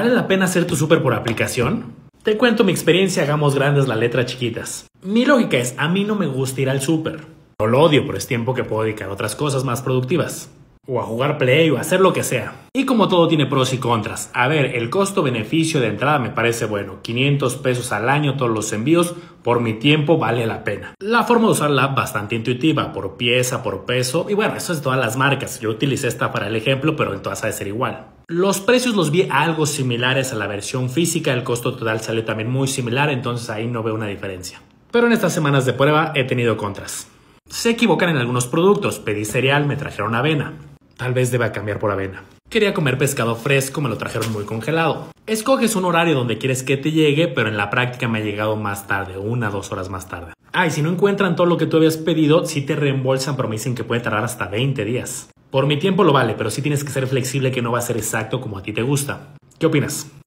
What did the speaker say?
¿Vale la pena hacer tu súper por aplicación? Te cuento mi experiencia, hagamos grandes las letras chiquitas. Mi lógica es, a mí no me gusta ir al súper. No lo odio, pero es tiempo que puedo dedicar a otras cosas más productivas o a jugar play o a hacer lo que sea. Y como todo tiene pros y contras. A ver, el costo-beneficio de entrada me parece bueno. 500 pesos al año todos los envíos. Por mi tiempo vale la pena. La forma de usar la app bastante intuitiva, por pieza, por peso. Y bueno, eso es todas las marcas. Yo utilicé esta para el ejemplo, pero en todas ha de ser igual. Los precios los vi algo similares a la versión física. El costo total salió también muy similar, entonces ahí no veo una diferencia. Pero en estas semanas de prueba he tenido contras. Se equivocan en algunos productos. Pedí cereal, me trajeron avena. Tal vez deba cambiar por avena. Quería comer pescado fresco, me lo trajeron muy congelado. Escoges un horario donde quieres que te llegue, pero en la práctica me ha llegado más tarde, una dos horas más tarde. Ah, y si no encuentran todo lo que tú habías pedido, sí te reembolsan, pero me dicen que puede tardar hasta 20 días. Por mi tiempo lo vale, pero sí tienes que ser flexible que no va a ser exacto como a ti te gusta. ¿Qué opinas?